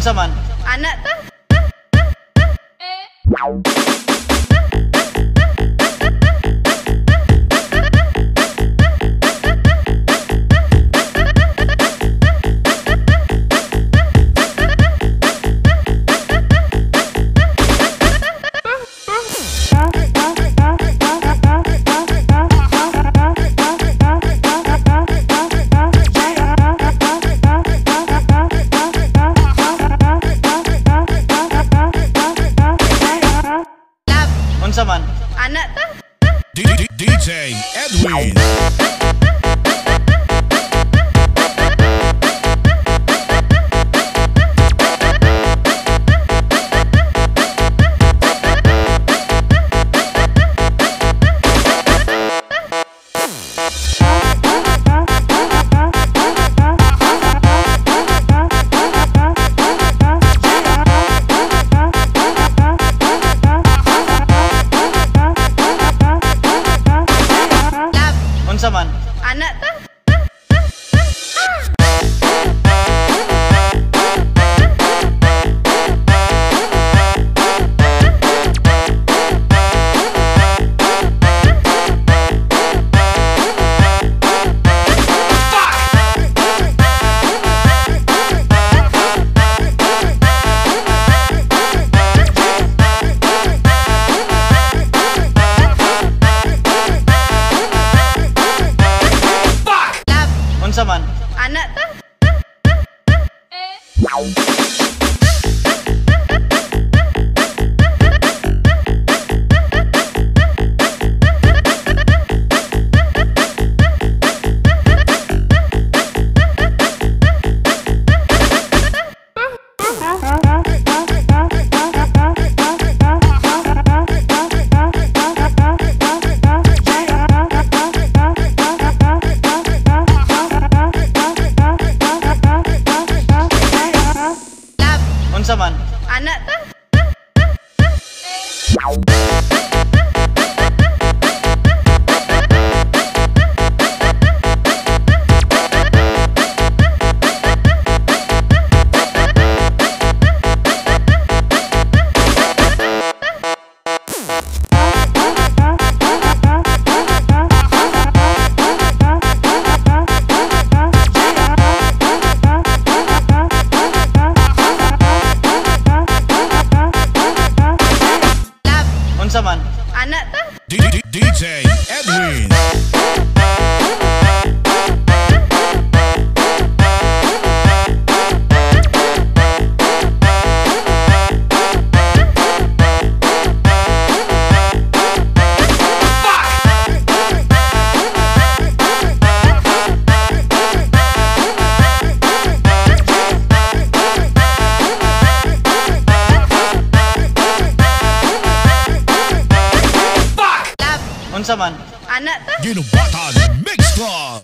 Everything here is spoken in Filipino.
Unsa man? Anak ta? Lab. Unsa man? Anak ta? DJ Edwin. Anak ta? Anak tu. Eh. Anak tu. anak-anak. DJ Edwin. unsa man? Ana ta. Ginubatan Mix Club.